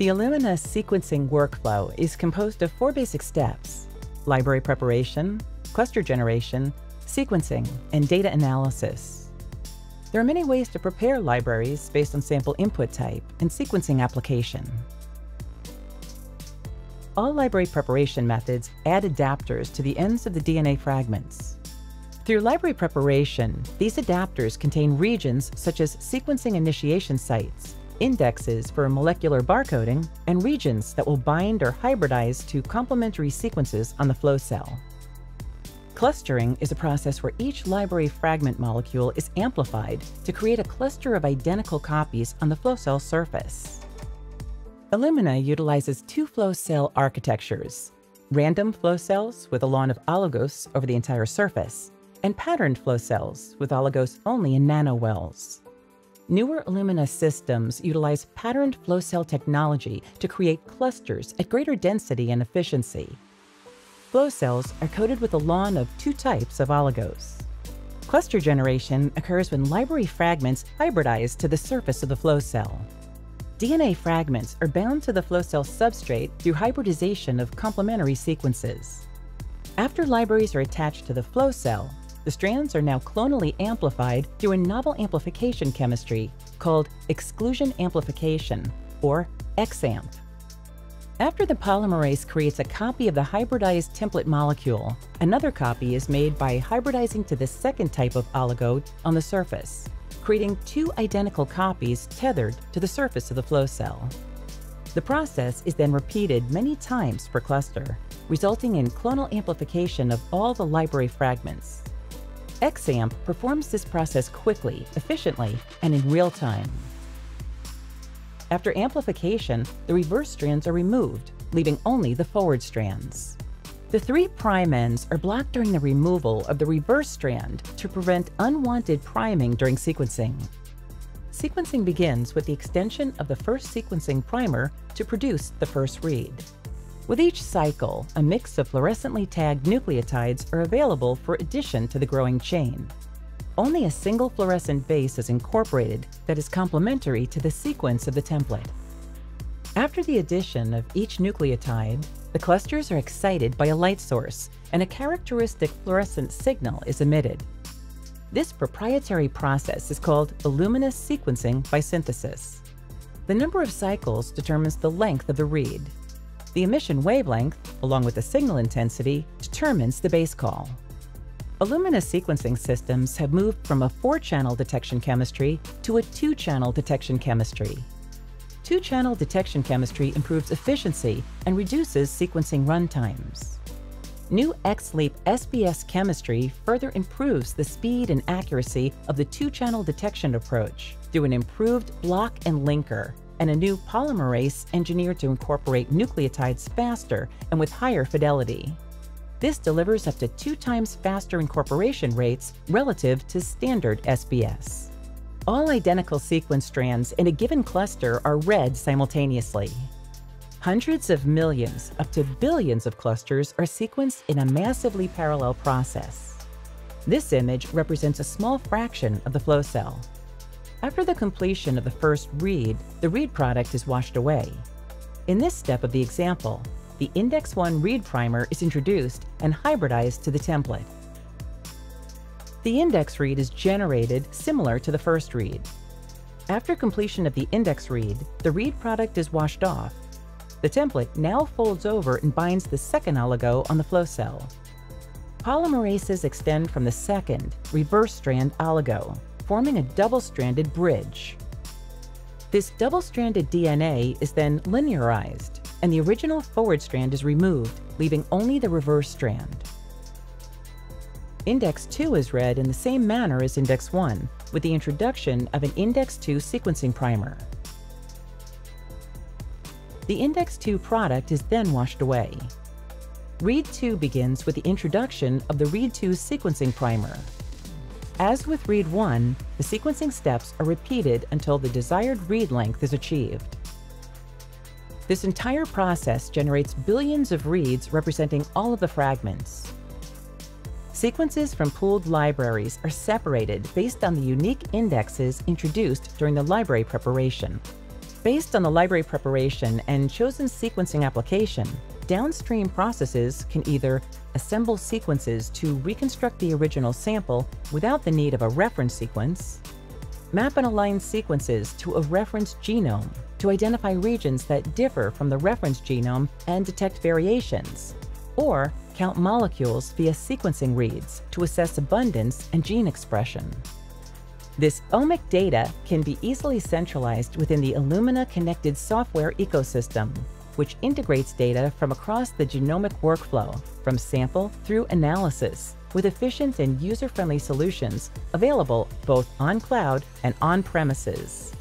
The Illumina sequencing workflow is composed of four basic steps library preparation, cluster generation, sequencing, and data analysis. There are many ways to prepare libraries based on sample input type and sequencing application. All library preparation methods add adapters to the ends of the DNA fragments. Through library preparation, these adapters contain regions such as sequencing initiation sites, indexes for molecular barcoding, and regions that will bind or hybridize to complementary sequences on the flow cell. Clustering is a process where each library fragment molecule is amplified to create a cluster of identical copies on the flow cell surface. Illumina utilizes two flow cell architectures, random flow cells with a lawn of oligos over the entire surface, and patterned flow cells with oligos only in nanowells. Newer Illumina systems utilize patterned flow cell technology to create clusters at greater density and efficiency. Flow cells are coated with a lawn of two types of oligos. Cluster generation occurs when library fragments hybridize to the surface of the flow cell. DNA fragments are bound to the flow cell substrate through hybridization of complementary sequences. After libraries are attached to the flow cell, the strands are now clonally amplified through a novel amplification chemistry called exclusion amplification, or ExAmp. After the polymerase creates a copy of the hybridized template molecule, another copy is made by hybridizing to the second type of oligo on the surface, creating two identical copies tethered to the surface of the flow cell. The process is then repeated many times per cluster, resulting in clonal amplification of all the library fragments. ExAmp performs this process quickly, efficiently, and in real time. After amplification, the reverse strands are removed, leaving only the forward strands. The three prime ends are blocked during the removal of the reverse strand to prevent unwanted priming during sequencing. Sequencing begins with the extension of the first sequencing primer to produce the first read. With each cycle, a mix of fluorescently tagged nucleotides are available for addition to the growing chain. Only a single fluorescent base is incorporated that is complementary to the sequence of the template. After the addition of each nucleotide, the clusters are excited by a light source, and a characteristic fluorescent signal is emitted. This proprietary process is called Illumina sequencing by synthesis. The number of cycles determines the length of the read. The emission wavelength, along with the signal intensity, determines the base call. Illumina sequencing systems have moved from a four-channel detection chemistry to a two-channel detection chemistry. Two-channel detection chemistry improves efficiency and reduces sequencing runtimes. New XLEAP SBS chemistry further improves the speed and accuracy of the two-channel detection approach through an improved block and linker and a new polymerase engineered to incorporate nucleotides faster and with higher fidelity. This delivers up to two times faster incorporation rates relative to standard SBS. All identical sequence strands in a given cluster are read simultaneously. Hundreds of millions, up to billions of clusters are sequenced in a massively parallel process. This image represents a small fraction of the flow cell. After the completion of the first read, the read product is washed away. In this step of the example, the Index 1 read primer is introduced and hybridized to the template. The index read is generated similar to the first read. After completion of the index read, the read product is washed off. The template now folds over and binds the second oligo on the flow cell. Polymerases extend from the second, reverse strand oligo forming a double-stranded bridge. This double-stranded DNA is then linearized, and the original forward strand is removed, leaving only the reverse strand. Index 2 is read in the same manner as Index 1, with the introduction of an Index 2 sequencing primer. The Index 2 product is then washed away. Read 2 begins with the introduction of the Read 2 sequencing primer, as with read 1, the sequencing steps are repeated until the desired read length is achieved. This entire process generates billions of reads representing all of the fragments. Sequences from pooled libraries are separated based on the unique indexes introduced during the library preparation. Based on the library preparation and chosen sequencing application, downstream processes can either assemble sequences to reconstruct the original sample without the need of a reference sequence, map and align sequences to a reference genome to identify regions that differ from the reference genome and detect variations, or count molecules via sequencing reads to assess abundance and gene expression. This omic data can be easily centralized within the Illumina connected software ecosystem, which integrates data from across the genomic workflow, from sample through analysis, with efficient and user-friendly solutions available both on cloud and on premises.